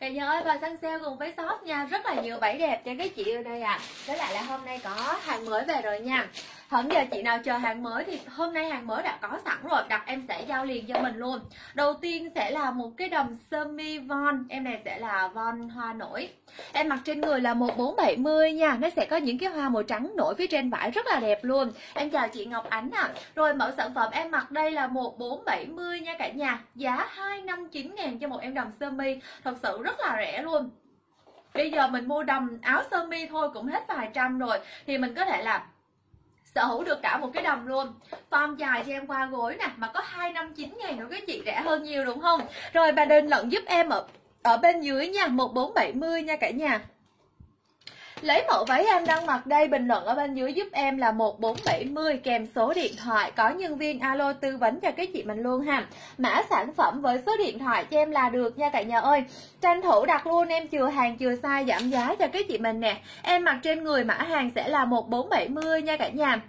Cả nhà ơi và săn sale cùng với shop nha Rất là nhiều bẫy đẹp cho các chị ở đây ạ à. Với lại là hôm nay có hàng mới về rồi nha Hẳn giờ chị nào chờ hàng mới thì hôm nay hàng mới đã có sẵn rồi, Đặt em sẽ giao liền cho mình luôn. Đầu tiên sẽ là một cái đầm sơ mi von, Em này sẽ là von hoa nổi. Em mặc trên người là 1470 nha, Nó sẽ có những cái hoa màu trắng nổi phía trên vải rất là đẹp luôn. Em chào chị Ngọc Ánh ạ. À. Rồi mẫu sản phẩm em mặc đây là 1470 nha cả nhà, Giá 259 ngàn cho một em đầm sơ mi, Thật sự rất là rẻ luôn. Bây giờ mình mua đầm áo sơ mi thôi, cũng hết vài trăm rồi, Thì mình có thể là sở hữu được cả một cái đầm luôn. Form dài cho em qua gối nè, mà có 259 ngàn nữa các chị rẻ hơn nhiều đúng không? Rồi bà đơn lận giúp em ở ở bên dưới nha 1470 nha cả nhà. Lấy mẫu váy em đang mặc đây, bình luận ở bên dưới giúp em là 1470 kèm số điện thoại, có nhân viên alo tư vấn cho các chị mình luôn ha. Mã sản phẩm với số điện thoại cho em là được nha cả nhà ơi. Tranh thủ đặt luôn, em chừa hàng chừa size giảm giá cho các chị mình nè. Em mặc trên người mã hàng sẽ là 1470 nha cả nhà.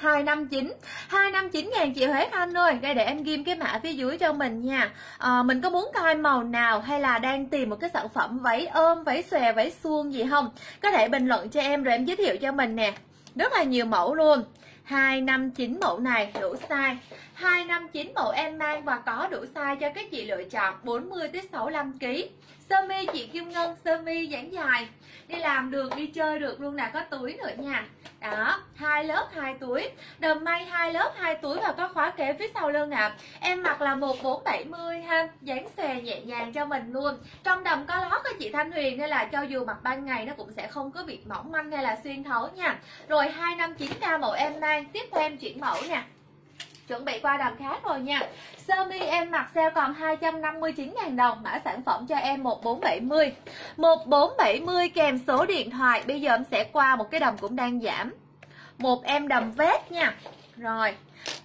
259 259 ngàn chị Huế Thanh ơi Đây để em ghim cái mã phía dưới cho mình nha. À, Mình có muốn coi màu nào Hay là đang tìm một cái sản phẩm váy ôm Váy xòe, váy suông gì không? Có thể bình luận cho em rồi em giới thiệu cho mình nè. Rất là nhiều mẫu luôn. 259 mẫu này đủ size. 259 mẫu em mang và có đủ size cho các chị lựa chọn 40 tới 65 kg sơ mi chị Kim Ngân, sơ mi dáng dài. Đi làm được, đi chơi được luôn nè, có túi nữa nha. Đó, hai lớp hai túi. Đầm may hai lớp hai túi và có khóa kéo phía sau lưng nè. Em mặc là một bốn bảy mươi ha, dáng xòe nhẹ nhàng cho mình luôn. Trong đầm có lót cho chị Thanh Huyền, nên là cho dù mặc ban ngày nó cũng sẽ không có bị mỏng manh hay là xuyên thấu nha. Rồi hai năm chín k mẫu em mang, tiếp theo em chuyển mẫu nè chuẩn bị qua đầm khác rồi nha. Sơ mi em mặc sale còn 259.000 đồng, Mã sản phẩm cho em 1470 1470 kèm số điện thoại, Bây giờ em sẽ qua một cái đầm cũng đang giảm. Một em đầm vest nha. Rồi,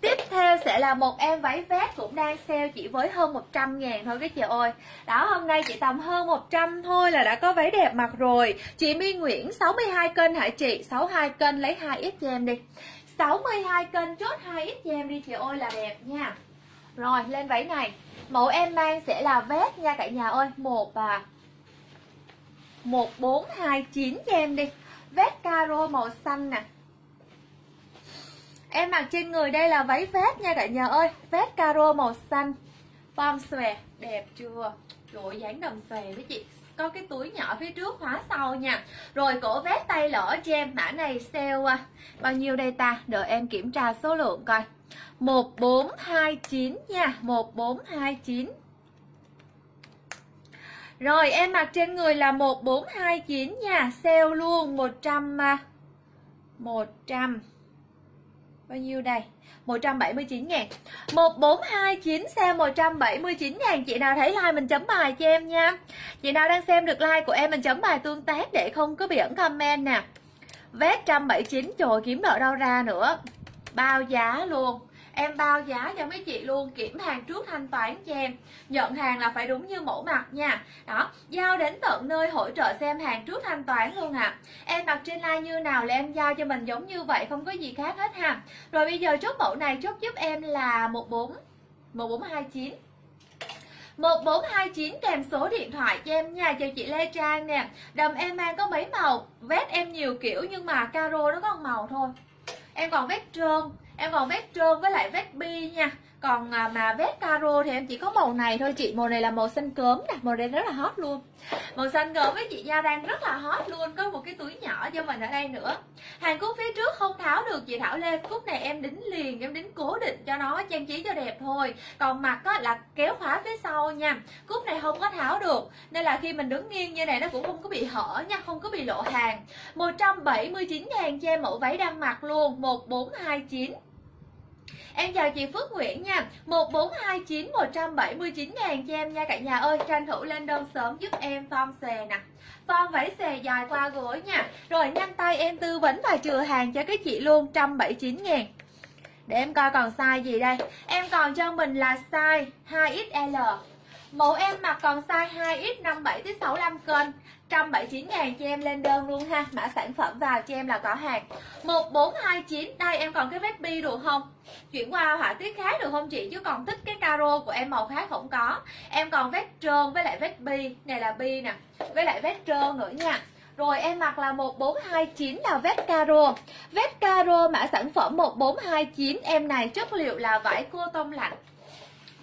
Tiếp theo sẽ là một em váy vest cũng đang sale chỉ với hơn 100 ngàn thôi các chị ơi. Đó hôm nay chị tầm hơn 100 thôi là đã có váy đẹp mặc rồi. Chị My Nguyễn 62 cân hả chị? 62 cân lấy 2 ít cho em đi. 62 cân chốt 2 ít cho em đi chị ơi là đẹp nha. Rồi, lên váy này Mẫu em mang sẽ là vest nha cả nhà ơi. Một và 1429 cho em đi. Vest caro màu xanh nè. Em mặc trên người đây là váy vest nha cả nhà ơi. Vest caro màu xanh. Form xòe, đẹp chưa? Trời dáng đầm xòe với chị có cái túi nhỏ phía trước khóa sau nha. Rồi cổ vest tay lỡ cho em, mã này sale à, bao nhiêu đây ta? Đợi em kiểm tra số lượng coi. 1429 nha 1429 rồi em mặc trên người là 1429 nha, Sale luôn 100 100 à, Bao nhiêu đây? 179 ngàn. 1429 sale 179 ngàn. Chị nào thấy like mình chấm bài cho em nha. Chị nào đang xem được like của em mình chấm bài tương tác Để không có bị ẩn comment nè. Vết 179 Trời kiếm nợ đâu ra nữa. Bao giá luôn em bao giá cho mấy chị luôn, kiểm hàng trước thanh toán cho em. Nhận hàng là phải đúng như mẫu mặt nha. Đó, giao đến tận nơi hỗ trợ xem hàng trước thanh toán luôn à em mặc trên like như nào là em giao cho mình giống như vậy, không có gì khác hết ha. Rồi bây giờ chốt mẫu này, chốt giúp em là 14 1429 1429 kèm số điện thoại cho em nha Chào chị Lê Trang nè. Đầm em mang có mấy màu, Vét em nhiều kiểu nhưng mà caro nó có một màu thôi. Em còn vét trơn em còn vét trơn với lại vét bi nha. Còn à, mà vét caro thì em chỉ có màu này thôi. Chị màu này là màu xanh cớm nè. Màu này rất là hot luôn. Màu xanh cớm với chị nha đang rất là hot luôn. Có một cái túi nhỏ cho mình ở đây nữa. Hàng cúc phía trước không tháo được chị thảo lê. Cúc này em đính liền em đính cố định cho nó trang trí cho đẹp thôi. Còn mặt á là kéo khóa phía sau nha. Cúc này không có tháo được. Nên là khi mình đứng nghiêng như này nó cũng không có bị hở nha không có bị lộ hàng. 179 ngàn cho em mẫu váy đang mặc luôn. 1429 Em chào chị Phước Nguyễn nha. 1429 179 ngàn cho em nha cả nhà ơi. Tranh thủ lên đơn sớm giúp em form xè nè. Form vải xè dài qua gối nha. Rồi nhanh tay em tư vấn và trừ hàng cho các chị luôn 179 ngàn. Để em coi còn size gì đây. Em còn cho mình là size 2XL Mẫu em mặc còn size 2X 57 65 cân. 179 ngàn cho em lên đơn luôn ha. Mã sản phẩm vào cho em là có hàng. 1429 Đây em còn cái vết bi được không? Chuyển qua họa tiết khác được không chị? Chứ còn thích cái caro của em màu khác không có. Em còn vết trơn với lại vết bi. Này là bi nè, Với lại vết trơn nữa nha. Rồi em mặc là 1429 là vest caro. Vest caro mã sản phẩm 1429 Em này chất liệu là vải cô tông lạnh.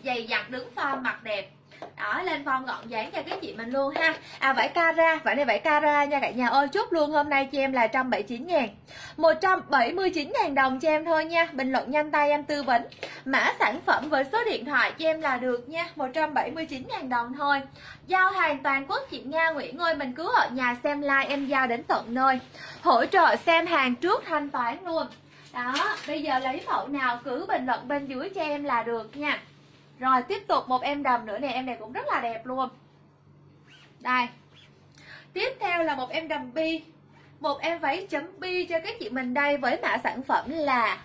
Dày dặn đứng pha, mặc đẹp đó, lên form gọn dáng cho cái chị mình luôn ha. À vải cara, vải này vải cara nha cả nhà ơi. Chốt luôn, hôm nay cho em là 179 ngàn. 179 ngàn đồng cho em thôi nha. Bình luận nhanh tay, em tư vấn. Mã sản phẩm với số điện thoại cho em là được nha. 179 ngàn đồng thôi. Giao hàng toàn quốc chị Nga Nguyễn ơi, mình cứ ở nhà xem like em giao đến tận nơi. Hỗ trợ xem hàng trước thanh toán luôn. Đó, bây giờ lấy mẫu nào cứ bình luận bên dưới cho em là được nha rồi, tiếp tục một em đầm nữa nè, Em này cũng rất là đẹp luôn. Đây. Tiếp theo là một em đầm bi Một em váy chấm bi cho các chị mình đây Với mã sản phẩm là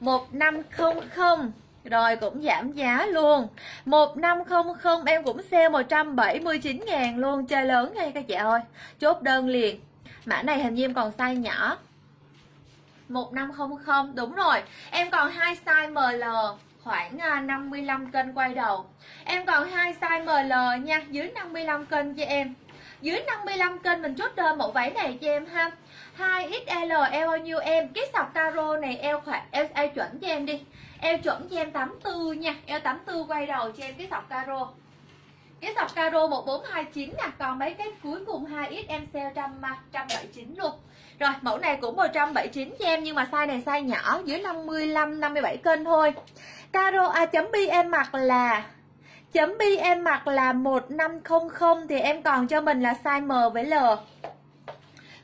1500 rồi, cũng giảm giá luôn. 1500 em cũng sale 179 ngàn luôn. Chơi lớn ngay các chị ơi. Chốt đơn liền. Mã này hình như em còn size nhỏ. 1500 đúng rồi. Em còn hai size ML khoảng à, 55 cân kênh quay đầu. Em còn hai size ML nha Dưới 55 kênh cho em. Dưới 55 kênh mình chốt đơn mẫu váy này cho em ha. 2XL eo bao nhiêu em Cái sọc caro này eo khoảng eo, eo chuẩn cho em đi. Eo chuẩn cho em 84 nha Eo 84 quay đầu cho em cái sọc caro cái sọc caro 1429 nè Còn mấy cái cuối cùng 2X em sale 100, 179 à, luôn. Rồi mẫu này cũng 179 cho em Nhưng mà size này size nhỏ Dưới 55, 57 cân thôi. Caro A chấm bi em mặc là chấm bi em mặc là 1500 thì em còn cho mình là size M với L.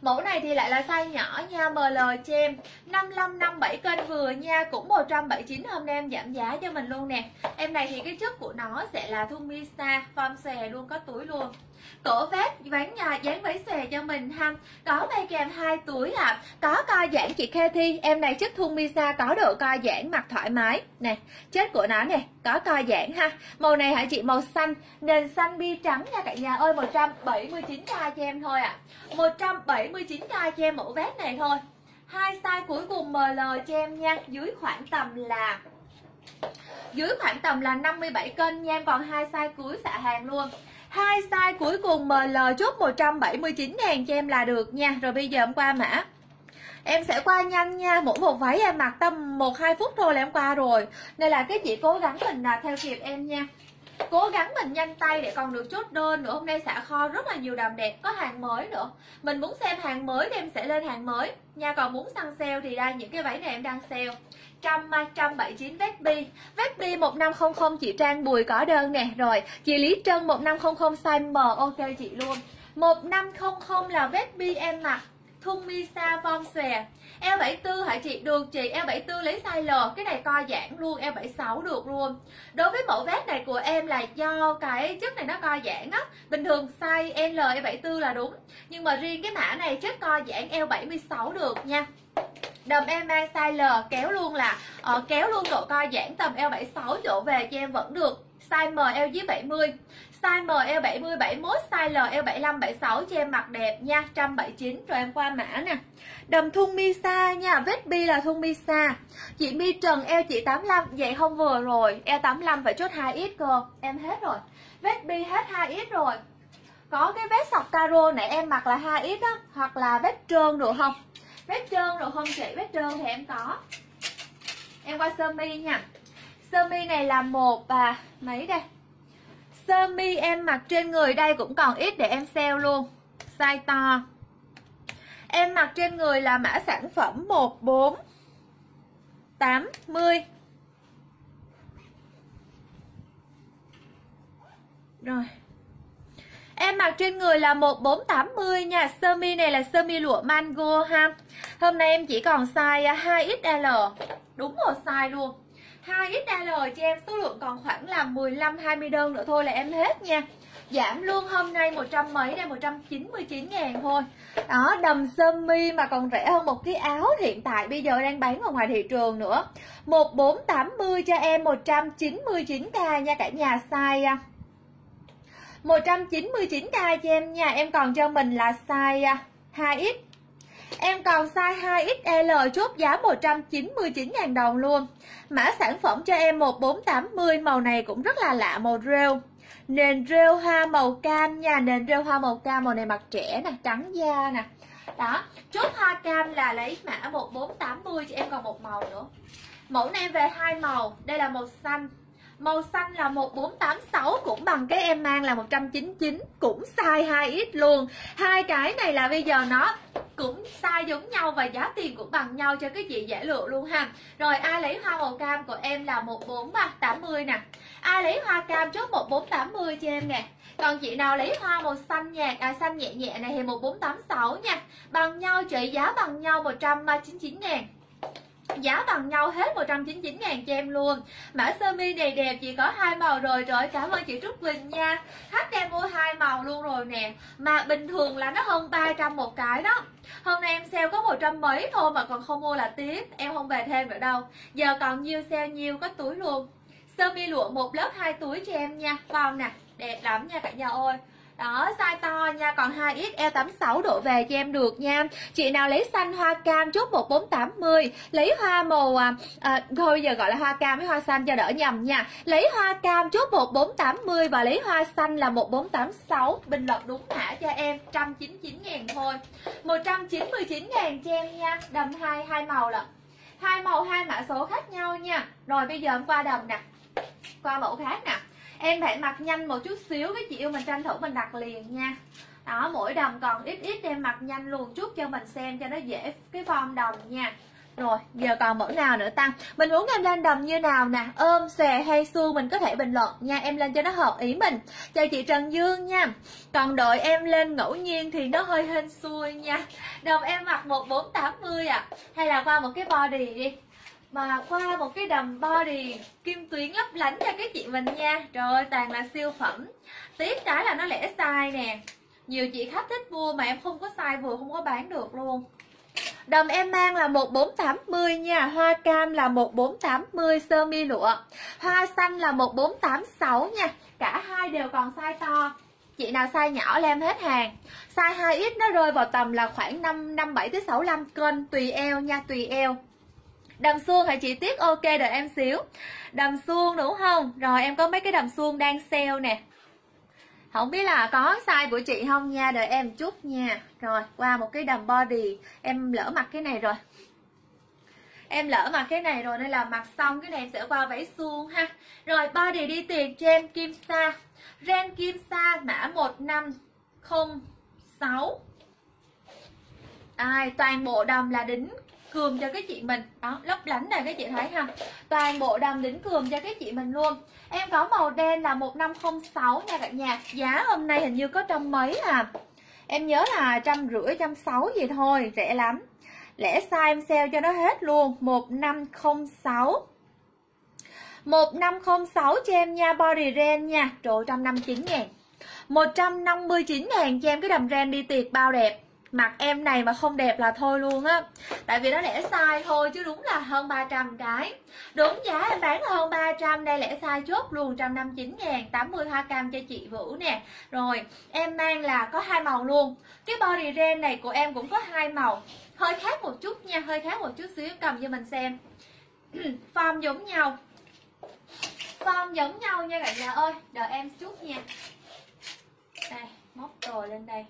Mẫu này thì lại là size nhỏ nha ML cho em 55 57 cân vừa nha Cũng 179 hôm nay em giảm giá cho mình luôn nè. Em này thì cái chất của nó sẽ là thun misa Form xòe luôn có túi luôn cổ vest ván nhà, dán váy xòe cho mình ha. Có bay kèm hai túi ạ. À. có co giãn chị Khe Thi. Em này chất thun misa có độ co giãn mặc thoải mái. Nè chất của nó nè. Có co giãn ha. Màu này hả chị? Màu xanh. Nền xanh bi trắng nha cả nhà ơi. 179 k cho em thôi ạ. à. 179 k cho em mẫu vest này thôi. Hai size cuối cùng ML cho em nha. Dưới khoảng tầm là, dưới khoảng tầm là 57 cân nha. Em còn hai size cuối xạ hàng luôn hai size cuối cùng ML chốt 179 ngàn cho em là được nha. Rồi bây giờ em qua mã. Em sẽ qua nhanh nha. Mỗi một váy em mặc tầm 1-2 phút thôi là em qua rồi. Nên là cái chị cố gắng mình là theo kịp em nha cố gắng mình nhanh tay để còn được chốt đơn nữa. Hôm nay xả kho rất là nhiều đầm đẹp, có hàng mới nữa. Mình muốn xem hàng mới thì em sẽ lên hàng mới. Nha còn muốn săn sale thì đây những cái váy này em đang sale. Trăm trăm bảy chín Vespi Vespi 1500 chị Trang Bùi có đơn nè. Rồi, chị Lý Trân 1500 size M ok chị luôn. 1500 là Vespi em mặc thun misa form xòe. Eo74 hả chị? Được chị, Eo74 lấy size L. Cái này co giãn luôn, Eo76 được luôn. Đối với mẫu vest này của em là do cái chất này nó co giãn á. Bình thường size L, Eo74 là đúng. Nhưng mà riêng cái mã này chất co giãn Eo76 được nha. Đầm em mang size L kéo luôn là uh, kéo luôn độ co giãn tầm Eo76 chỗ về cho em vẫn được. Size M eo dưới 70 size ML 70 71 size L 75 76 cho em mặc đẹp nha 179 rồi em qua mã nè. Đầm thun misa nha, vết bi là thun misa. Chị mi trần eo chị 85 vậy không vừa rồi. Eo 85 phải chốt 2 ít cơ, em hết rồi. Vết bi hết 2 ít rồi. Có cái vết sọc caro này em mặc là 2 ít á, hoặc là vết trơn được không? Vết trơn được không chị? Vết trơn thì em có. Em qua sơ mi nha. Sơ mi này là một và mấy đây? Sơ mi em mặc trên người đây cũng còn ít để em sale luôn. Size to. Em mặc trên người là mã sản phẩm 14 80 rồi. Em mặc trên người là 1480 nha. Sơ mi này là sơ mi lụa mango ha. Hôm nay em chỉ còn size à, 2XL Đúng một size luôn. 2XL cho em. Số lượng còn khoảng là 15-20 đơn nữa thôi là em hết nha. Giảm luôn hôm nay 100 mấy đây 199 ngàn thôi. Đó, đầm sơ mi mà còn rẻ hơn một cái áo hiện tại bây giờ đang bán ở ngoài thị trường nữa. 1480 cho em 199k nha, cả nhà size à. 199k cho em nha. Em còn cho mình là size à, 2X Em còn size 2XL chốt giá 199.000 đồng luôn. Mã sản phẩm cho em 1480 Màu này cũng rất là lạ màu rêu. Nền rêu hoa màu cam nha, Nền rêu hoa màu cam, màu này mặt trẻ nè, Trắng da nè. Đó, Chốt hoa cam là lấy mã 1480 Chị em còn một màu nữa. Mẫu này em về hai màu, Đây là màu xanh. Màu xanh là 1486 cũng bằng cái em mang là 199 cũng size 2X luôn. Hai cái này là bây giờ nó cũng size giống nhau và giá tiền cũng bằng nhau cho cái chị dễ lựa luôn ha. Rồi ai lấy hoa màu cam của em là 1480 nè. Ai lấy hoa cam chốt 1480 cho em nè. Còn chị nào lấy hoa màu xanh nhạt, à xanh nhẹ nhẹ này thì 1486 nha. Bằng nhau trị giá bằng nhau 199 000 giá bằng nhau hết 199 ngàn cho em luôn. Mã sơ mi này đẹp, chỉ có hai màu rồi rồi cảm ơn chị Trúc Quỳnh nha. Khách em mua hai màu luôn rồi nè. Mà bình thường là nó hơn 300 một cái đó. Hôm nay em sale có một trăm mấy thôi mà còn không mua là tiếc. em không về thêm nữa đâu. Giờ còn nhiêu sale nhiêu, có túi luôn. Sơ mi lụa một lớp hai túi cho em nha. Con nè, đẹp lắm nha cả nhà ơi đó size to nha. Còn 2XL 86 độ về cho em được nha. Chị nào lấy xanh hoa cam chốt 1480 lấy hoa màu à, à, thôi giờ gọi là hoa cam với hoa xanh cho đỡ nhầm nha. Lấy hoa cam chốt 1480 và lấy hoa xanh là 1486 bình luận đúng mã cho em 199 ngàn thôi. 199 ngàn cho em nha. Đầm hai hai màu lận. Hai màu hai mã số khác nhau nha. Rồi bây giờ em qua đầm nè. Qua mẫu khác nè em phải mặc nhanh một chút xíu với chị yêu mình tranh thủ mình đặt liền nha. Đó, mỗi đầm còn ít ít em mặc nhanh luôn chút cho mình xem cho nó dễ, cái form đầm nha. Rồi, giờ còn mẫu nào nữa tăng mình muốn em lên đầm như nào nè? Ôm, xòe hay xu mình có thể bình luận nha, em lên cho nó hợp ý mình. Chào chị Trần Dương nha. Còn đội em lên ngẫu nhiên thì nó hơi hên xui nha. Đầm em mặc một bốn tám mươi ạ. Hay là qua một cái body đi mà qua một cái đầm body kim tuyến lấp lánh cho các chị mình nha. Trời ơi toàn là siêu phẩm. Tiếc cái là nó lẻ size nè. Nhiều chị khách thích mua mà em không có size vừa không có bán được luôn. Đầm em mang là 1480 nha. Hoa cam là 1480 sơ mi lụa. Hoa xanh là 1486 nha. Cả hai đều còn size to. Chị nào size nhỏ lên hết hàng. Size 2X nó rơi vào tầm là khoảng 5, 57 tới 65 cân Tùy eo nha, tùy eo đầm xuông hả chị? Tiết ok, đợi em xíu. Đầm xuông đúng không? Rồi, em có mấy cái đầm xuông đang sale nè. Không biết là có size của chị không nha? Đợi em chút nha. Rồi, qua một cái đầm body. Em lỡ mặc cái này rồi. Em lỡ mặc cái này rồi, nên là mặc xong cái này em sẽ qua váy suông ha. Rồi, body đi tiền cho em kim sa. Ren kim sa mã 1506 ai, toàn bộ đầm là đính cườm cho cái chị mình. Đó, lấp lánh này các chị thấy ha. Toàn bộ đầm đính cườm cho cái chị mình luôn. Em có màu đen là 1506 nha cả nhà. Giá hôm nay hình như có trăm mấy à. Em nhớ là trăm rưỡi, trăm sáu gì thôi, rẻ lắm. Lẽ size em sale cho nó hết luôn 1506 1506 cho em nha, body ren nha. Trời 159 ngàn. 159 ngàn cho em cái đầm ren đi tiệc bao đẹp mặt em này mà không đẹp là thôi luôn á. Tại vì nó lẻ sai thôi, chứ đúng là hơn 300 cái. Đúng, giá em bán là hơn 300 đây lẻ sai chốt luôn 159 ngàn 80 hoa cam cho chị Vũ nè. Rồi, em mang là có hai màu luôn. Cái body ren này của em cũng có hai màu. Hơi khác một chút nha, hơi khác một chút xíu, cầm cho mình xem. Form giống nhau. Form giống nhau nha cả nhà ơi. Đợi em chút nha. Đây, móc đồ lên đây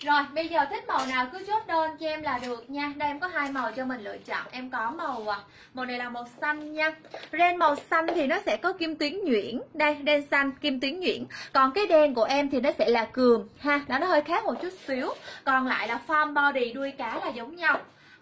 rồi bây giờ thích màu nào cứ chốt đơn cho em là được nha. Đây em có hai màu cho mình lựa chọn. Em có màu à, màu này là màu xanh nha. Ren màu xanh thì nó sẽ có kim tuyến nhuyễn. Đây đen xanh kim tuyến nhuyễn. Còn cái đen của em thì nó sẽ là cườm ha. Đó nó hơi khác một chút xíu. Còn lại là form body đuôi cá là giống nhau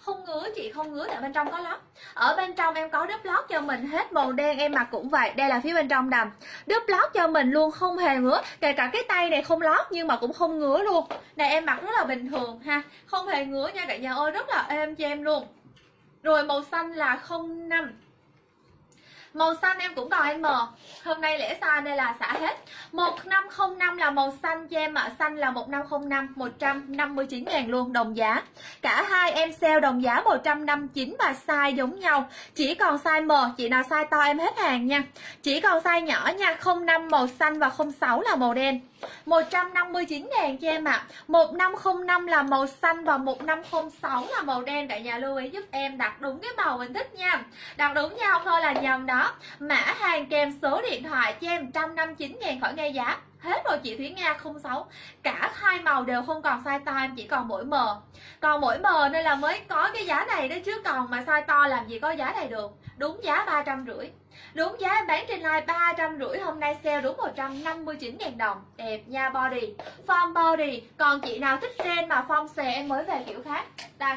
không ngứa chị, không ngứa, tại bên trong có lót ở bên trong em có đớp lót cho mình hết màu đen em mặc cũng vậy, đây là phía bên trong đầm. Đớp lót cho mình luôn, không hề ngứa, kể cả cái tay này không lót nhưng mà cũng không ngứa luôn. Này, em mặc rất là bình thường ha, không hề ngứa nha cả nhà ơi, rất là êm cho em luôn. Rồi màu xanh là 05 Màu xanh em cũng còn M Hôm nay lễ xa đây là xả hết. 1505 là màu xanh cho em ạ. Xanh là 1505 159 ngàn luôn, đồng giá. Cả hai em sale đồng giá 159 và size giống nhau. Chỉ còn size M Chị nào size to em hết hàng nha. Chỉ còn size nhỏ nha 05 màu xanh và 06 là màu đen. 159 ngàn cho em ạ. À. 1505 là màu xanh và 1506 là màu đen. Cả nhà lưu ý giúp em đặt đúng cái màu mình thích nha. Đặt đúng nhau thôi là nhầm đó. Mã hàng kèm số điện thoại cho em 159 ngàn khỏi nghe giá. Hết rồi chị Thúy Nga 06 Cả hai màu đều không còn size to, em chỉ còn mỗi M. Còn mỗi M nên là mới có cái giá này đó chứ, Còn mà size to làm gì có giá này được. Đúng giá 350 Đúng giá em bán trên live 350 Hôm nay sale đúng 159 000 đồng. Đẹp nha, body. Form body. Còn chị nào thích trên mà form xè em mới về kiểu khác. Đây.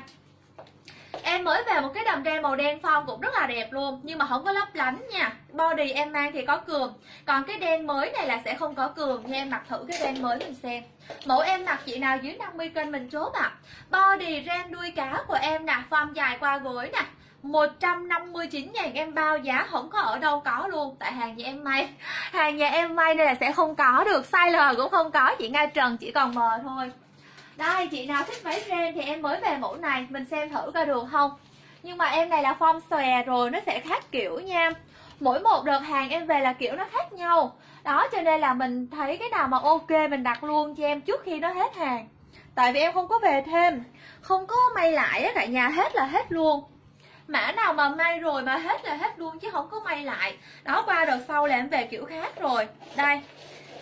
Em mới về một cái đầm ren màu đen form cũng rất là đẹp luôn, Nhưng mà không có lấp lánh nha. Body em mang thì có cường, Còn cái đen mới này là sẽ không có cường Nha, em mặc thử cái đen mới mình xem. Mẫu em mặc chị nào dưới 50 cân mình chốt ạ. À. Body ren đuôi cá của em nè, Form dài qua gối nè. 159 ngàn em bao giá không có ở đâu có luôn, Tại hàng nhà em may. Hàng nhà em may nên là sẽ không có được, Size L cũng không có, Chị Nga Trần chỉ còn mờ thôi. Đây, chị nào thích váy ren thì em mới về mẫu này, Mình xem thử coi được không? Nhưng mà em này là form xòe rồi, Nó sẽ khác kiểu nha. Mỗi một đợt hàng em về là kiểu nó khác nhau. Đó, cho nên là mình thấy cái nào mà ok Mình đặt luôn cho em trước khi nó hết hàng. Tại vì em không có về thêm. Không có may lại á, cả nhà, hết là hết luôn. Mã nào mà may rồi mà hết là hết luôn chứ không có may lại. Đó qua đợt sau là em về kiểu khác rồi. Đây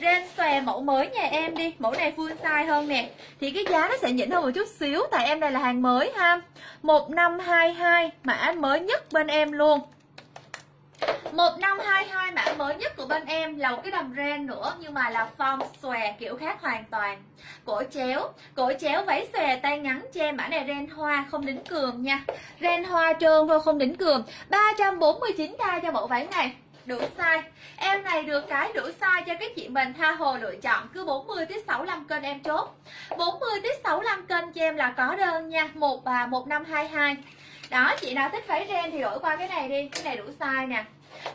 ren xòe mẫu mới nhà em đi mẫu này full size hơn nè. Thì cái giá nó sẽ nhỉnh hơn một chút xíu tại em đây là hàng mới ha. 1522 mã mới nhất bên em luôn. 1522 mã mới nhất của bên em là một cái đầm ren nữa nhưng mà là form xòe kiểu khác hoàn toàn. Cổ chéo cổ chéo váy xòe tay ngắn che, mã này ren hoa không đính cườm nha. Ren hoa trơn thôi không đính cườm. 349k cho mẫu váy này đủ size. Em này được cái đủ size cho các chị mình tha hồ lựa chọn. Cứ 40 tới 65 cân em chốt. 40 tới 65 cân cho em là có đơn nha. 1 và 1522 đó, chị nào thích váy ren thì đổi qua cái này đi. Cái này đủ size nè.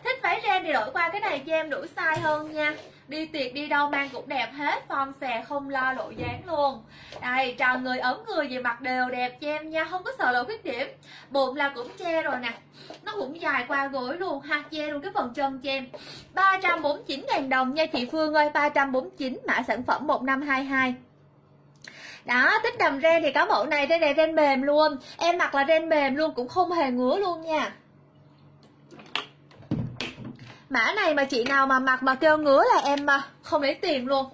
Thích váy ren thì đổi qua cái này cho em đủ size hơn nha đi tiệc đi đâu mang cũng đẹp hết, form xè không lo lộ dáng luôn. Đây tròn người ấm người gì mặc đều đẹp cho em nha, không có sợ lộ khuyết điểm. Bụng là cũng che rồi nè, nó cũng dài qua gối luôn ha, che luôn cái phần chân cho em 349 000 đồng nha chị Phương ơi 349 mã sản phẩm 1522 đó, tích đầm ren thì có mẫu này đây này ren mềm luôn. Em mặc là ren mềm luôn, cũng không hề ngứa luôn nha mã này mà chị nào mà mặc mà kêu ngứa là em mà không lấy tiền luôn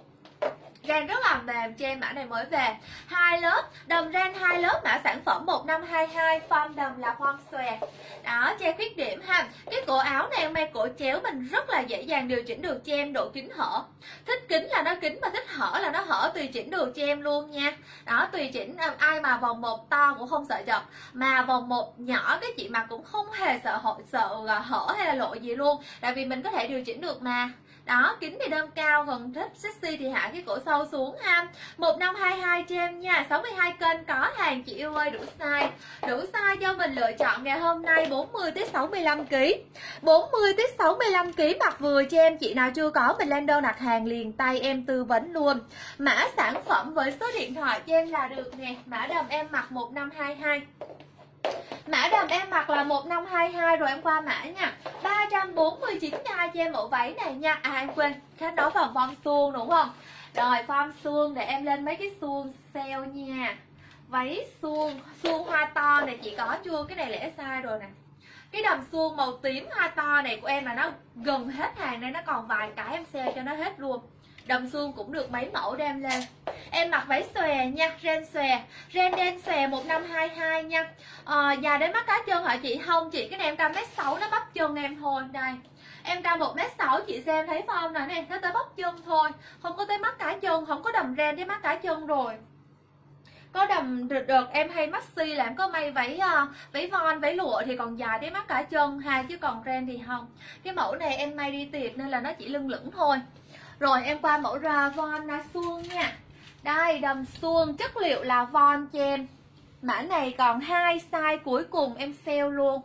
ren rất là mềm cho em mã này mới về. Hai lớp, đầm ren hai lớp, mã sản phẩm 1522 form đầm là form xòe. Đó, che khuyết điểm ha. Cái cổ áo này may cổ chéo mình rất là dễ dàng điều chỉnh được cho em độ kính hở. Thích kính là nó kính mà thích hở là nó hở, tùy chỉnh được cho em luôn nha. Đó, tùy chỉnh à, ai mà vòng một to cũng không sợ chật mà vòng một nhỏ, cái chị mặc cũng không hề sợ hội, sợ à, hở hay là lộ gì luôn. Tại vì mình có thể điều chỉnh được mà đó, kính thì đơn cao, còn thích sexy thì hạ cái cổ sâu xuống ha. Một năm hai hai cho em nha 62 kênh có hàng, chị yêu ơi, đủ size. Đủ size cho mình lựa chọn ngày hôm nay 40 tới 65 kg 40 tới 65 kg mặc vừa cho em, chị nào chưa có, mình lên đơn đặt hàng liền tay em tư vấn luôn. Mã sản phẩm với số điện thoại cho em là được nè, mã đầm em mặc 1522 Mã đầm em mặc là 1522 rồi em qua mã nha. 349k cho em mẫu váy này nha. À em quên. Khách nói phần form suông đúng không? Rồi form suông để em lên mấy cái suông sale nha. Váy suông Suông hoa to này chị có chưa? Cái này lẽ sai rồi nè. Cái đầm suông màu tím hoa to này của em là nó gần hết hàng đây nó còn vài cái em sale cho nó hết luôn đầm suông cũng được mấy mẫu đem lên. Em mặc váy xòe nha ren xòe. Ren đen xòe một năm hai hai nha. Ờ, à, dài đến mắt cá chân hả chị? Không chị cái này em cao mét sáu nó bắp chân em thôi. Đây em cao một mét sáu chị xem thấy không nè này nó tới bắp chân thôi. Không có tới mắt cá chân không có đầm ren tới mắt cá chân rồi. Có đầm được, được em hay maxi là em có may váy uh, váy von váy lụa thì còn dài đến mắt cả chân ha chứ còn ren thì không. Cái mẫu này em may đi tiệc nên là nó chỉ lưng lửng thôi rồi em qua mẫu ra von là suông nha. Đây, đầm suông chất liệu là von cho em Mã này còn hai size cuối cùng em sale luôn.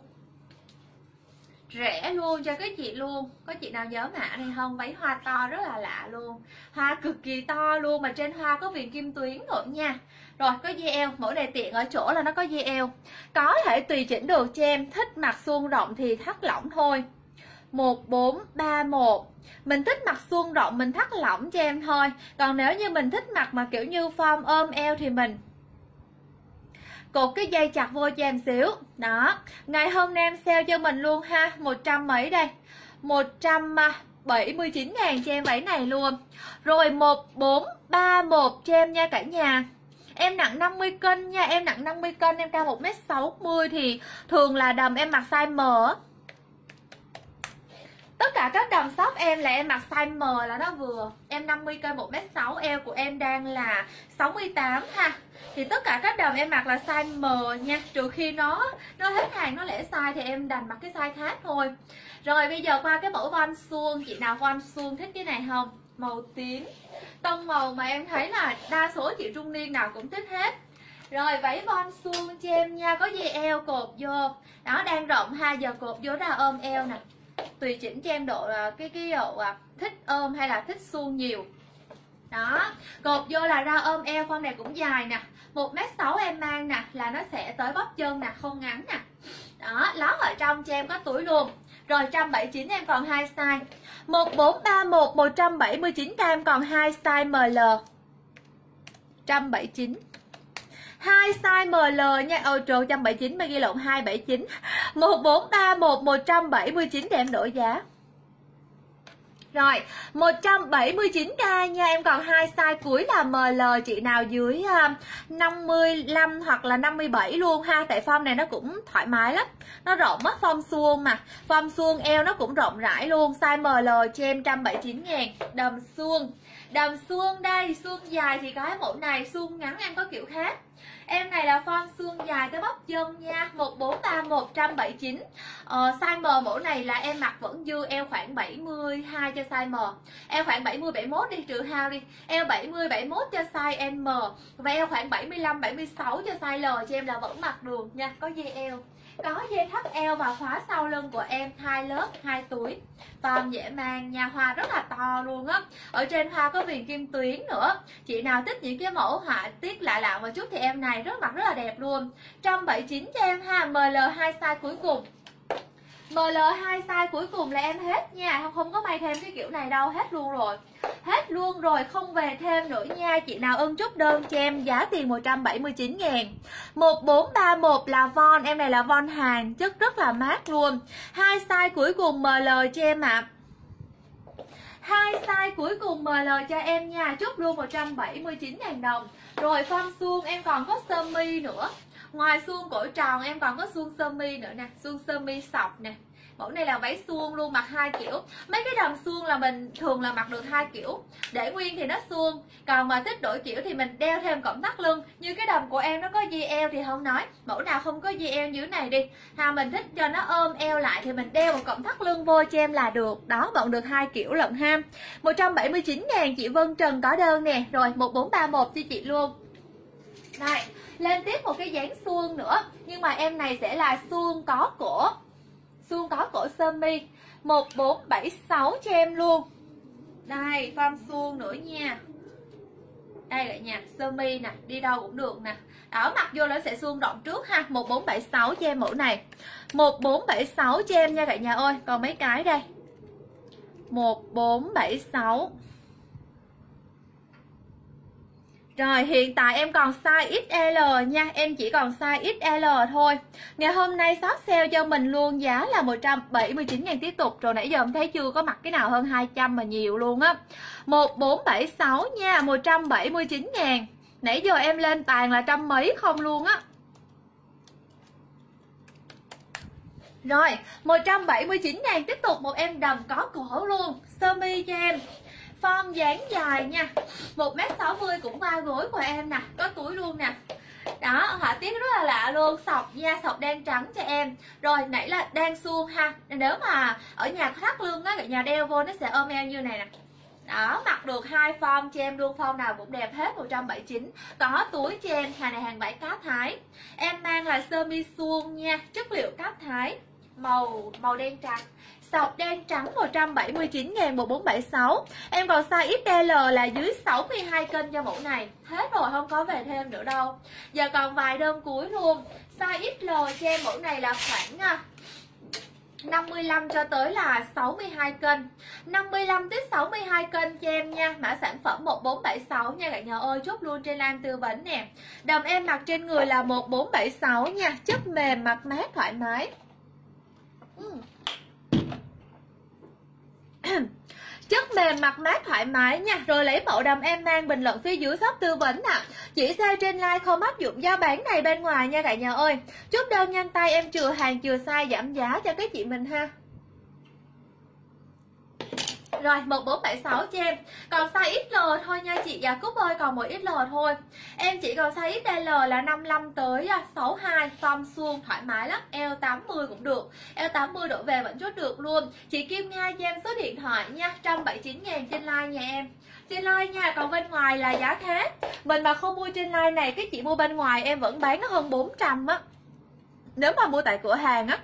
Rẻ luôn, cho các chị luôn. Có chị nào nhớ mã này không? Váy hoa to rất là lạ luôn. Hoa cực kỳ to luôn, mà trên hoa có viền kim tuyến nữa nha. Rồi, có dây eo mỗi này tiện ở chỗ là nó có dây eo có thể tùy chỉnh được cho em. Thích mặc suông rộng thì thắt lỏng thôi. 1431 mình thích mặc suông rộng, mình thắt lỏng cho em thôi. Còn nếu như mình thích mặc mà kiểu như form ôm eo thì mình cột cái dây chặt vô cho em xíu đó. Ngày hôm nay em sale cho mình luôn ha, một trăm mấy đây. 179 ngàn cho em váy này luôn. Rồi 1431 cho em nha cả nhà. Em nặng 50 cân nha, Em nặng 50 cân, Em cao 1m60 Thì thường là đầm em mặc size M. Tất cả các đầm shop em là em mặc size M là nó vừa. Em 50 cân 1m6 Eo của em đang là 68 ha. Thì tất cả các đầm em mặc là size M nha. Trừ khi nó nó hết hàng, nó lẻ size Thì em đành mặc cái size khác thôi. Rồi bây giờ qua cái mẫu von suông Chị nào von suông thích cái này không? Màu tím. Tông màu mà em thấy là đa số chị trung niên nào cũng thích hết. Rồi váy von suông cho em nha. Có dây eo cột vô. Đó, đang rộng hai Giờ cột vô ra ôm eo nè tùy chỉnh cho em độ à, cái cái độ à, thích ôm hay là thích suông nhiều. Đó cột vô là ra ôm eo con này cũng dài nè một m sáu em mang nè là nó sẽ tới bắp chân nè không ngắn nè. Đó lót ở trong cho em có túi luôn. Rồi 179 em còn hai size. 1431 179 k em còn hai size ML 179 hai size ML nha Ồ trời 179 mà ghi lộn 279 1431 179 để em đổi giá. Rồi 179k nha, Em còn hai size cuối là ML Chị nào dưới à, 55 hoặc là 57 luôn ha, Tại form này nó cũng thoải mái lắm. Nó rộng á, form suông mà. Form suông eo nó cũng rộng rãi luôn, Size ML cho em 179 ngàn, Đầm suông. Đầm suông đây, Suông dài thì có mẫu này Suông ngắn em có kiểu khác. Em này là form xương dài tới bắp chân nha. 143 179 ờ, Size M mẫu này là em mặc vẫn dư eo khoảng 72 cho size M. Eo khoảng 70 71 đi trừ hao đi. Eo 70 71 cho size M. Và eo khoảng 75 76 cho size L. Cho em là vẫn mặc được nha. Có dây eo có dây thắt eo và khóa sau lưng của em hai lớp, hai túi. Toàn dễ mang nha hoa rất là to luôn á. Ở trên hoa có viền kim tuyến nữa. Chị nào thích những cái mẫu họa tiết lạ lạ một chút thì em này rất mặc rất là đẹp luôn. 179 cho em ha ML hai size cuối cùng. ML2 size cuối cùng là em hết nha. Không không có may thêm cái kiểu này đâu. Hết luôn rồi. Hết luôn rồi, không về thêm nữa nha. Chị nào ưng chút đơn cho em giá tiền 179 ngàn. 1431 là von. Em này là von hàng, Chất rất là mát luôn. Hai size cuối cùng ML cho em ạ. À hai size cuối cùng ML cho em nha. Chốt luôn 179 ngàn đồng. Rồi form suông em còn có sơ mi nữa ngoài suông cổ tròn, em còn có suông sơ mi nữa nè suông sơ mi sọc nè. Mẫu này là váy suông luôn mặc hai kiểu. Mấy cái đầm suông là mình thường là mặc được hai kiểu. Để nguyên thì nó suông còn mà thích đổi kiểu thì mình đeo thêm cổng thắt lưng. Như cái đầm của em nó có dây eo thì không nói. Mẫu nào không có dây eo như thế này đi. Hà mình thích cho nó ôm eo lại thì mình đeo một cổng thắt lưng vô cho em là được. Đó bọn được hai kiểu lận ha. 179 ngàn chị Vân Trần có đơn nè. Rồi 1431 cho chị luôn. Đây lên tiếp một cái dáng suông nữa. Nhưng mà em này sẽ là suông có cổ. Suông có cổ sơ mi. 1476 cho em luôn. Đây, form suông nữa nha. Đây lại nha sơ mi nè, đi đâu cũng được nè. Đó, mặc vô nó sẽ suông rộng trước ha. 1476 cho em mẫu này. 1476 cho em nha cả nhà ơi. Còn mấy cái đây? 1476 rồi, hiện tại em còn size XL nha. Em chỉ còn size XL thôi. Ngày hôm nay shop sale cho mình luôn, Giá là 179 ngàn tiếp tục. Rồi nãy giờ em thấy chưa có mặt cái nào hơn 200 mà nhiều luôn á. 1476 nha 179 ngàn. Nãy giờ em lên toàn là trăm mấy không luôn á. Rồi 179 ngàn tiếp tục, một em đầm có cổ luôn. Sơ mi cho em form dáng dài nha. 1m60 cũng qua gối của em nè, có túi luôn nè. Đó, họa tiết rất là lạ luôn. Sọc da sọc đen trắng cho em. Rồi, nãy là đen suông ha. Nếu mà ở nhà thắt lưng á nhà đeo vô nó sẽ ôm eo như này nè. Đó, mặc được hai form cho em luôn. Form nào cũng đẹp hết 179 có túi cho em, hàng này hàng vải cá thái. Em mang là sơ mi suông nha, chất liệu cá thái màu màu đen trắng. Sọc đen trắng 179 ngàn 1476 Em còn size XL là dưới 62 cân cho mẫu này. Hết rồi, không có về thêm nữa đâu. Giờ còn vài đơn cuối luôn. Size XL cho em mẫu này là khoảng à, 55 cho tới là 62 cân. 55 tới 62 cân cho em nha. Mã sản phẩm 1476 nha cả nhà ơi. Chốt luôn trên Lan tư vấn nè. Đầm em mặc trên người là 1476 nha. Chất mềm mặc mát, thoải mái. chất mềm mặt mát thoải mái nha. Rồi lấy mẫu đầm em mang bình luận phía dưới shop tư vấn ạ. À. chỉ xe trên like không áp dụng giao bán này bên ngoài nha cả nhà ơi. Chốt đơn nhanh tay em chừa hàng chừa sai giảm giá cho các chị mình ha rồi 1476 cho em. Còn size XL thôi nha chị. Dạ Cúc ơi, còn một XL thôi. Em chỉ còn size XL là 55 tới à, 62 Phong Form suông, thoải mái lắm. L80 cũng được. L80 đổ về vẫn chốt được luôn. Chị Kim Nga cho em số điện thoại nha. 179 ngàn trên line nha em. Trên line nha, còn bên ngoài là giá thế. Mình mà không mua trên line này, cái chị mua bên ngoài em vẫn bán nó hơn 400 á. Nếu mà mua tại cửa hàng á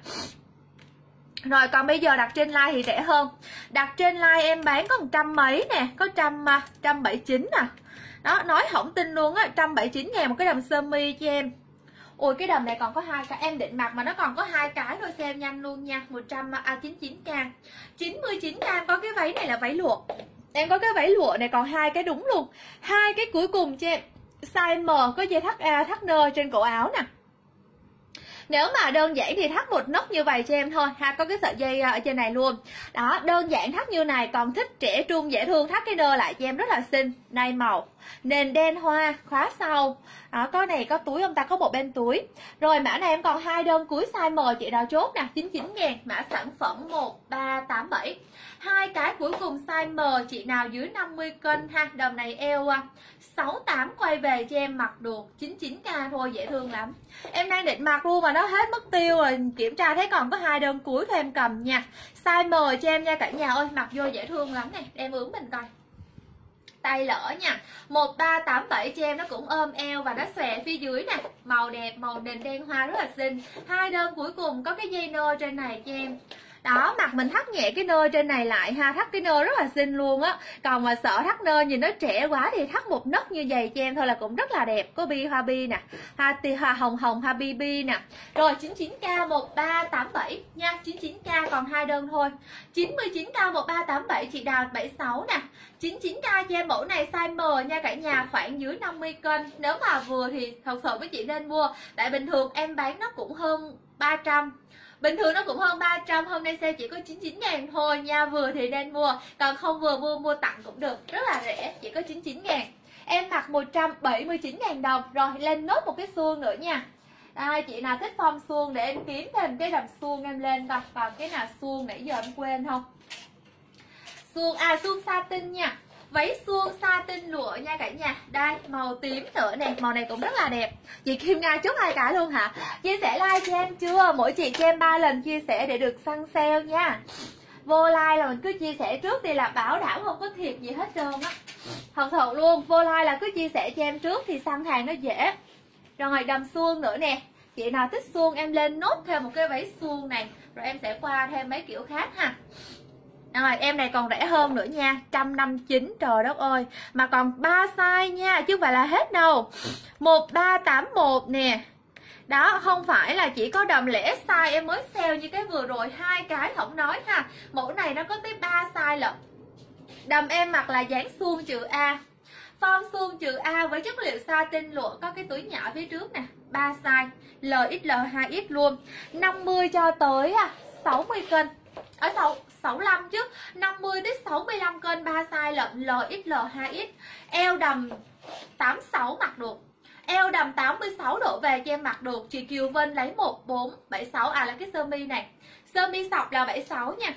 rồi, còn bây giờ đặt trên like thì rẻ hơn. Đặt trên like em bán có một trăm mấy nè, Có trăm à, trăm bảy chín nè Đó, nói không tin luôn á, trăm bảy chín ngàn một cái đầm sơ mi cho em. Ui cái đầm này còn có hai cái, Em định mặc mà nó còn có hai cái thôi xem nhanh luôn nha 100 à, à 99k 99k có cái váy này là váy lụa. Em có cái váy lụa này còn hai cái đúng luôn. Hai cái cuối cùng cho em, Size M có dây thắt A, thắt nơ trên cổ áo nè nếu mà đơn giản thì thắt một nút như vậy cho em thôi ha có cái sợi dây ờ, ở trên này luôn. Đó đơn giản thắt như này còn thích trẻ trung dễ thương thắt cái nơ lại cho em rất là xinh nay màu nền đen hoa khóa sau. Đó, có này có túi ông ta? Có một bên túi. Rồi mã này em còn hai đơn cuối size M chị đào chốt nè 99 ngàn mã sản phẩm 1387 hai cái cuối cùng size M, chị nào dưới 50 cân ha? Đầm này eo à. 68 quay về cho em mặc được 99k thôi, dễ thương lắm. Em đang định mặc luôn mà nó hết mất tiêu rồi. Kiểm tra thấy còn có hai đơn cuối thôi em cầm nha. Size M cho em nha cả nhà ơi, mặc vô dễ thương lắm nè. Em ướm mình coi. Tay lỡ nha. 1387 cho em nó cũng ôm eo và nó xòe phía dưới nè. Màu đẹp, màu nền đen hoa rất là xinh. Hai đơn cuối cùng có cái dây nơ trên này cho em đó, mặt mình thắt nhẹ cái nơ trên này lại ha, thắt cái nơ rất là xinh luôn á. Còn mà sợ thắt nơ nhìn nó trẻ quá thì thắt một nấc như vậy cho em thôi là cũng rất là đẹp. Có bi hoa bi nè, ha tì hoa hồng hồng hoa bi bi nè. Rồi 99k 1387 nha 99k còn hai đơn thôi. 99k 1387 chị đào 76 nè. 99k cho em mẫu này size M nha, cả nhà khoảng dưới 50 cân. Nếu mà vừa thì thật sự với chị nên mua. Tại bình thường em bán nó cũng hơn 300 Bình thường nó cũng hơn 300 Hôm nay sale chỉ có 99 ngàn thôi nha Vừa thì nên mua Còn không vừa mua mua tặng cũng được Rất là rẻ Chỉ có 99 ngàn. Em mặc 179 ngàn đồng Rồi lên nốt một cái xuông nữa nha. À, chị nào thích form xuông để em kiếm thêm cái đầm xuông em lên coi Còn cái nào xuông nãy giờ em quên không? Xuông, à xuông satin nha váy suông satin lụa nha cả nhà. Đây, màu tím nữa nè. Màu này cũng rất là đẹp. Chị kim nga chốt hai cái luôn hả? Chia sẻ like cho em chưa? Mỗi chị cho em ba lần chia sẻ để được săn sale nha. Vô like là mình cứ chia sẻ trước thì là bảo đảm không có thiệt gì hết trơn á. Thật sự luôn, vô like là cứ chia sẻ cho em trước thì săn hàng nó dễ. Rồi đầm suông nữa nè. Chị nào thích suông em lên nốt thêm một cái váy suông này. Rồi em sẽ qua thêm mấy kiểu khác ha rồi, em này còn rẻ hơn nữa nha. 159 trời đất ơi. Mà còn 3 size nha, Chứ không phải là hết đâu. 1381 nè. Đó, không phải là chỉ có đầm lẻ size em mới sale như cái vừa rồi. Hai cái không nói ha. Mẫu này nó có tới 3 size lận. Đầm em mặc là dáng suông chữ A. Form suông chữ A với chất liệu satin lụa có cái túi nhỏ phía trước nè. 3 size. LXL 2X luôn. 50 cho tới à, 60 cân ở sau 65 chứ 50 tới 65 cân 3 size lận LXL 2X eo đầm 86 mặc được. Eo đầm 86 độ về cho em mặc được. Chị Kiều Vân lấy 1476 à là cái sơ mi này. Sơ mi sọc là 76 nha.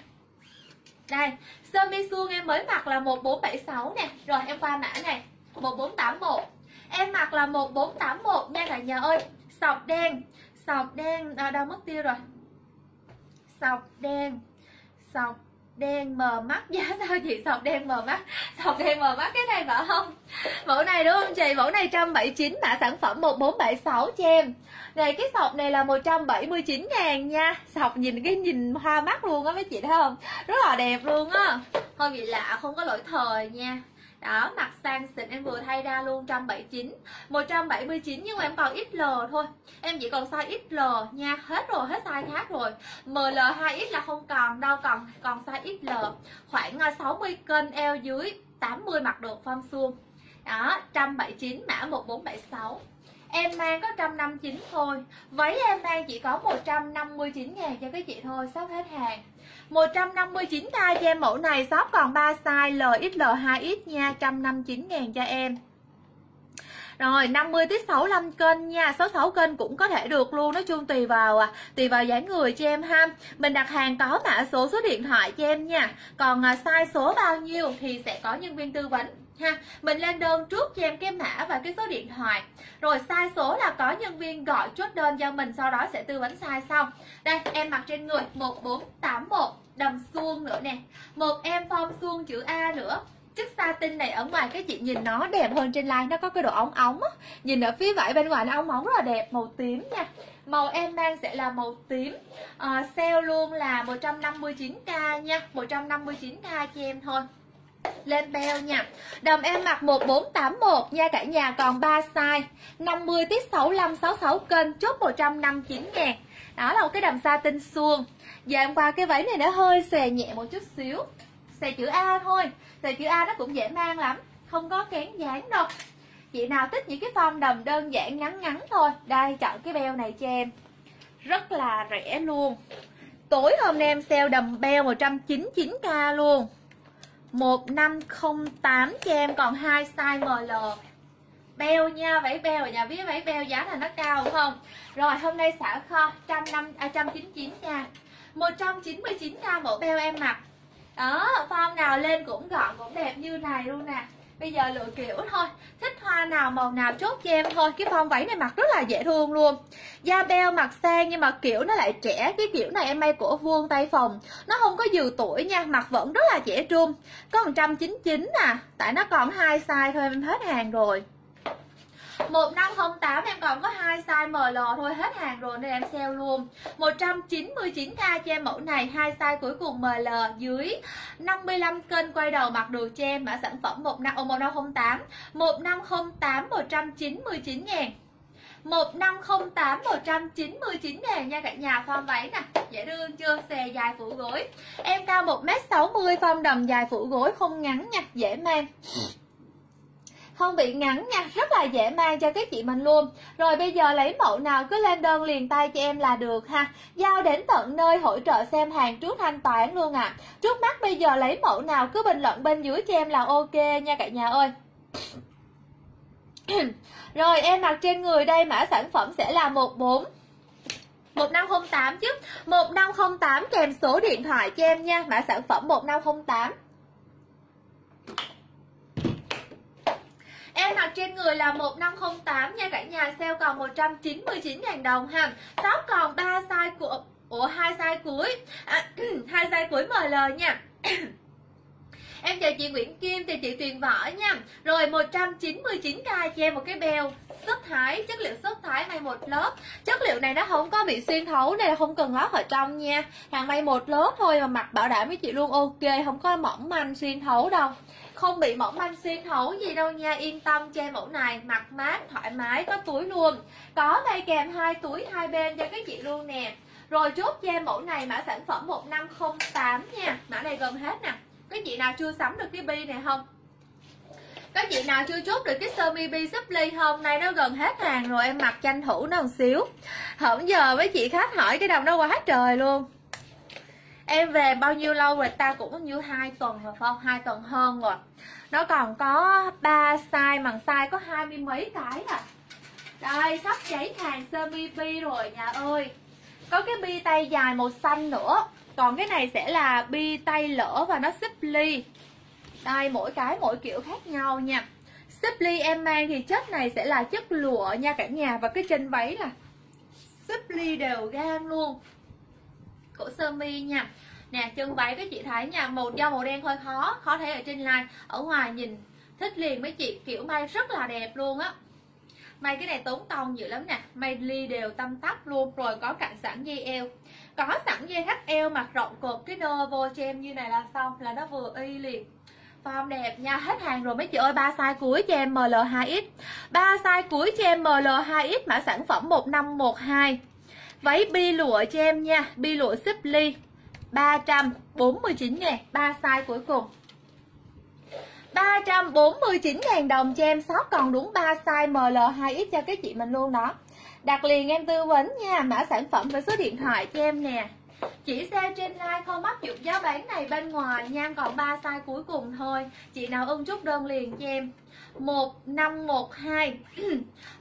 Đây sơ mi suông em mới mặc là 1476 nè. Rồi em qua mã này. 1481 em mặc là 1481 nha cả nhà ơi. Sọc đen sọc đen. À, đâu mất tiêu rồi. Sọc đen sọc đen mờ mắt. Giá dạ, sao chị sọc đen mờ mắt? Sọc đen mờ mắt, cái này phải không? Mẫu này đúng không chị? Mẫu này 179 mã sản phẩm 1476 cho em. Này, cái sọc này là 179 ngàn nha. Sọc nhìn cái nhìn hoa mắt luôn á, mấy chị thấy không? Rất là đẹp luôn á. Hơi bị lạ không có lỗi thời nha đó, mặt sang xịn em vừa thay ra luôn 179 179 nhưng mà em còn XL thôi. Em chỉ còn size XL nha. Hết rồi, hết size khác rồi. ML 2X là không còn đâu, còn còn size XL khoảng à, 60 cân eo dưới 80 mặc được form suông. Đó 179 mã 1476 Em mang có 159 thôi. Váy em mang chỉ có 159 ngàn cho các chị thôi, Sắp hết hàng. 159k cho em mẫu này shop còn 3 size LXL 2X nha 159 ngàn cho em. Rồi 50 tới 65 kênh nha 66 kênh cũng có thể được luôn Nói chung tùy vào à Tùy vào dáng người cho em ha. Mình đặt hàng có mã số số điện thoại cho em nha Còn à, size số bao nhiêu Thì sẽ có nhân viên tư vấn ha mình lên đơn trước cho em cái mã và cái số điện thoại. Rồi sai số là có nhân viên gọi chốt đơn cho mình sau đó sẽ tư vấn sai sau đây em mặc trên người 1481 đầm suông nữa nè. Một em form suông chữ A nữa. Chất satin này ở ngoài cái chị nhìn nó đẹp hơn trên like nó có cái độ ống ống á. Nhìn ở phía vải bên ngoài nó ống ống rất là đẹp màu tím nha. Màu em mang sẽ là màu tím. À, sale luôn là 159k nha 159k cho em thôi lên beo nha. Đầm em mặc 1481 nha, cả nhà còn 3 size. 50 tiết 65 66 cân chốt 159 ngàn. Đó là một cái đầm satin suông Giờ em qua cái váy này nó hơi xè nhẹ một chút xíu. Xè chữ A thôi. Xè chữ A nó cũng dễ mang lắm. Không có kén dáng đâu. Chị nào thích những cái form đầm đơn giản ngắn ngắn thôi, Đây chọn cái beo này cho em. Rất là rẻ luôn. Tối hôm nay em sale đầm beo 199k luôn. 1508 cho em, còn hai size ML beo nha váy beo ở nhà biết váy beo giá là nó cao, đúng không? Rồi, hôm nay xả kho trăm năm à trăm chín chín nha. 199k mẫu beo em mặc. Đó, form nào lên cũng gọn, cũng đẹp như này luôn nè bây giờ lựa kiểu thôi. Thích hoa nào, màu nào, chốt cho em thôi. Cái phong váy này mặc rất là dễ thương luôn. Da beo mặc sang nhưng mà kiểu nó lại trẻ. Cái kiểu này em may cổ vuông tay phòng. Nó không có dừ tuổi nha mặc vẫn rất là trẻ trung có 199 à. Tại nó còn hai size thôi, em hết hàng rồi. 1508 em còn có hai size ML thôi, hết hàng rồi nên em sale luôn. 199k cho em mẫu này, hai size cuối cùng ML dưới 55 cân quay đầu mặc được cho em, mã sản phẩm 1508 1508 199 ngàn. 1508 199 ngàn nha cả nhà, form váy nè, dễ thương chưa? Xè dài phủ gối. Em cao 1m60 form đầm dài phủ gối, không ngắn nha, dễ mang không bị ngắn nha, rất là dễ mang cho các chị mình luôn. Rồi bây giờ lấy mẫu nào cứ lên đơn liền tay cho em là được ha. Giao đến tận nơi hỗ trợ xem hàng trước thanh toán luôn à trước mắt bây giờ lấy mẫu nào cứ bình luận bên dưới cho em là ok nha cả nhà ơi. Rồi em mặc trên người đây mã sản phẩm sẽ là 14 1508 chứ. 1508 kèm số điện thoại cho em nha, Mã sản phẩm 1508 Em mặc trên người là 1508 nha cả nhà Sale còn 199.000 đồng ha. Top còn 3 size của Ủa hai size cuối. À, hai size cuối ML nha. Em chào chị Nguyễn Kim, thì chị Tuyền Võ nha. Rồi 199k cho em một cái bèo, xuất thái, chất liệu xuất thái may một lớp. Chất liệu này nó không có bị xuyên thấu nên không cần lót ở trong nha. Hàng may một lớp thôi mà mặc bảo đảm với chị luôn ok Không có mỏng manh xuyên thấu đâu không bị mỏng manh xuyên thấu gì đâu nha, yên tâm, che mẫu này, mặc mát, thoải mái, có túi luôn. Có tay kèm hai túi hai bên cho các chị luôn nè. Rồi chốt che mẫu này, mã sản phẩm 1508 nha. Mã này gần hết nè. Các chị nào chưa sắm được cái bi này không? Các chị nào chưa chốt được cái sơ mi bi súp ly hôm nay nó gần hết hàng rồi, em mặc tranh thủ nó một xíu. Hổng giờ với chị khách hỏi cái đồng nó quá trời luôn em về bao nhiêu lâu rồi? Ta cũng như hai tuần rồi không hai tuần hơn rồi. Nó còn có ba size, bằng size có hai mươi mấy cái à. Đây, sắp cháy hàng sơ mi bi rồi, nhà ơi. Có cái bi tay dài màu xanh nữa. Còn cái này sẽ là bi tay lỡ và nó xếp ly. Đây, mỗi cái mỗi kiểu khác nhau nha. Xếp ly em mang thì chất này sẽ là chất lụa nha cả nhà. Và cái chân váy là xếp ly đều gan luôn cổ sơ mi nha. Nè chân váy các chị thấy nha. Màu do màu đen hơi khó khó thấy ở trên line. Ở ngoài nhìn, thích liền mấy chị. Kiểu may rất là đẹp luôn á. May cái này tốn công dữ lắm nè. May ly đều tâm tắp luôn, rồi có cạnh sẵn dây eo. Có sẵn dây thắt eo mặt rộng cột cái nơ vô cho em như này là xong, là nó vừa y liền. Form đẹp nha. Hết hàng rồi mấy chị ơi. Ba size cuối cho em ML2X ba size cuối cho em ML2X mã sản phẩm 1512 váy bi lụa cho em nha. Bi lụa xếp ly. 349 ngàn, ba size cuối cùng. 349 ngàn đồng cho em shop còn đúng 3 size ML2X cho các chị mình luôn đó. Đặt liền em tư vấn nha, mã sản phẩm và số điện thoại cho em nè. Chỉ xe trên like không áp dụng giá bán này bên ngoài nha, còn 3 size cuối cùng thôi. Chị nào ưng chốt đơn liền cho em. 1512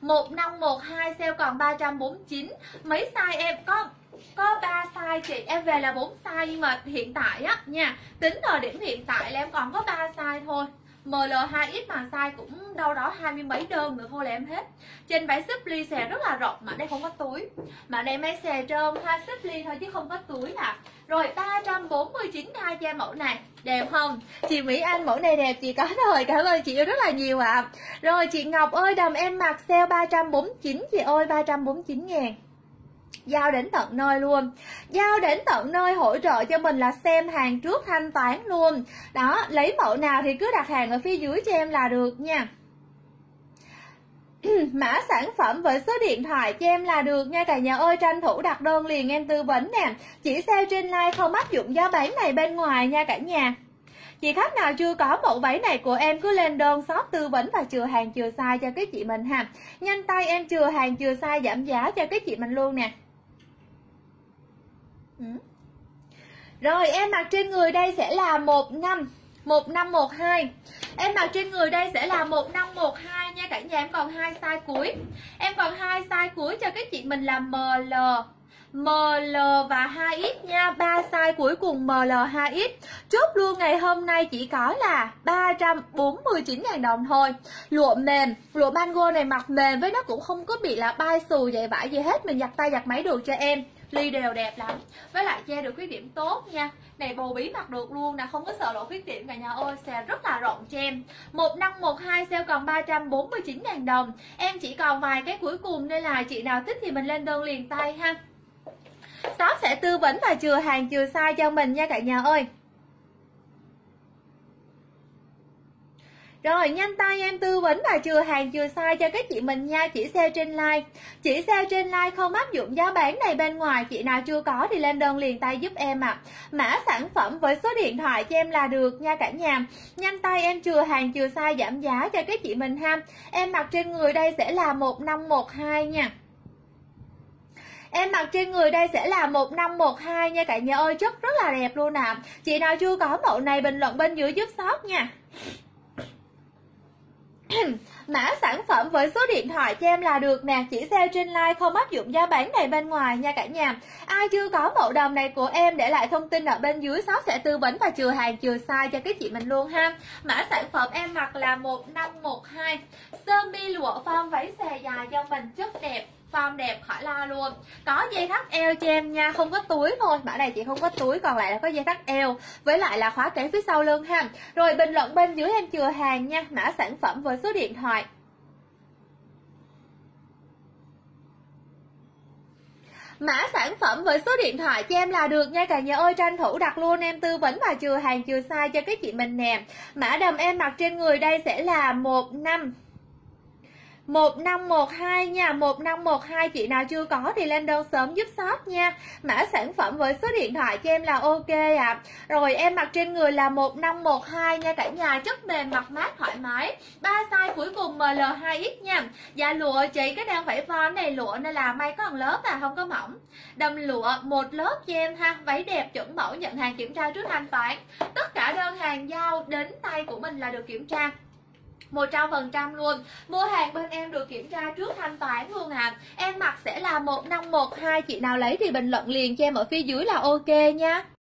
1512 sale còn 349 mấy size em có có 3 size chị, em về là 4 size, nhưng mà hiện tại á nha, tính thời điểm hiện tại là em còn có 3 size thôi. ML2X mà size cũng đâu đó hai mươi mấy đơn nữa thôi là em hết Trên váy xếp ly xè rất là rộng mà, đây không có túi Mà đây mấy xè trơn hai xếp ly thôi chứ không có túi à Rồi 349 hai da mẫu này, Đẹp không? Chị Mỹ Anh, mẫu này đẹp, chị có rồi Cảm ơn chị rất là nhiều ạ à. Rồi, chị Ngọc ơi, đầm em mặc sale 349 chị ơi 349 ngàn giao đến tận nơi luôn. Giao đến tận nơi hỗ trợ cho mình là xem hàng trước thanh toán luôn. Đó, lấy mẫu nào thì cứ đặt hàng ở phía dưới cho em là được nha. Mã sản phẩm với số điện thoại cho em là được nha cả nhà ơi. Tranh thủ đặt đơn liền em tư vấn nè. Chỉ sale trên like không áp dụng giá bán này bên ngoài nha cả nhà. Chị khách nào chưa có mẫu váy này của em cứ lên đơn shop tư vấn và chừa hàng chừa size cho các chị mình ha. Nhanh tay em chừa hàng chừa size giảm giá cho các chị mình luôn nè. Ừ. Rồi em mặc trên người đây sẽ là 15 1512 Em mặc trên người đây sẽ là 1512 nha cả nhà em còn hai size cuối. Em còn hai size cuối cho các chị mình là ML ML và 2X nha ba size cuối cùng ML 2X Chốt luôn ngày hôm nay chỉ có là 349.000 đồng thôi. Lụa mềm, lụa mango này mặc mềm với nó cũng không có bị là bay xù dậy vải gì hết. Mình giặt tay giặt máy được cho em ly đều đẹp lắm. Với lại che được khuyết điểm tốt nha. Này, bầu bí mặc được luôn nè, không có sợ lộ khuyết điểm cả nhà ơi. Xè rất là rộng cho em. Một năm, một hai, sale còn 349 ngàn đồng. Em chỉ còn vài cái cuối cùng nên là chị nào thích thì mình lên đơn liền tay ha. Shop sẽ tư vấn và chừa hàng chừa size cho mình nha cả nhà ơi. Rồi, nhanh tay em tư vấn và chừa hàng chừa size cho các chị mình nha, Chỉ xe trên like Chỉ xe trên like không áp dụng giá bán này bên ngoài, Chị nào chưa có thì lên đơn liền tay giúp em ạ. À. Mã sản phẩm với số điện thoại cho em là được nha cả nhà. Nhanh tay em chừa hàng chừa size giảm giá cho các chị mình ha. Em mặc trên người đây sẽ là 1512 nha. Em mặc trên người đây sẽ là 1512 nha cả nhà ơi, Chất rất là đẹp luôn ạ. À. Chị nào chưa có mẫu này bình luận bên dưới giúp shop nha. Mã sản phẩm với số điện thoại cho em là được nè. Chỉ sale trên like không áp dụng giá bán này bên ngoài nha cả nhà. Ai chưa có mẫu đồng này của em để lại thông tin ở bên dưới shop sẽ tư vấn và chừa hàng chừa size cho các chị mình luôn ha. Mã sản phẩm em mặc là 1512 Sơ mi lụa form váy xè dài cho mình chất đẹp form đẹp khỏi lo luôn. Có dây thắt eo cho em nha, không có túi thôi. Mã này chị không có túi, còn lại là có dây thắt eo. Với lại là khóa kéo phía sau lưng ha. Rồi bình luận bên dưới em chừa hàng nha, mã sản phẩm với số điện thoại. Mã sản phẩm với số điện thoại cho em là được nha, cả nhà ơi, tranh thủ đặt luôn. Em tư vấn và chừa hàng chừa size cho các chị mình nè. Mã đầm em mặc trên người đây sẽ là một năm. 1512 nha 1512 chị nào chưa có thì lên đơn sớm giúp shop nha. Mã sản phẩm với số điện thoại cho em là ok ạ. À. Rồi, em mặc trên người là 1512 nha, cả nhà Chất mềm mặc mát, thoải mái. Ba size cuối cùng ML2X nha. Dạ lụa, chị cái đang phải form này, lụa nên là may có một lớp à không có mỏng. Đầm lụa, một lớp cho em ha, Váy đẹp, chuẩn mẫu, nhận hàng kiểm tra trước thanh toán. Tất cả đơn hàng giao đến tay của mình là được kiểm tra. 100% luôn. Mua hàng bên em được kiểm tra trước thanh toán luôn à Em mặc sẽ là 1512 Chị nào lấy thì bình luận liền cho em ở phía dưới là ok nha.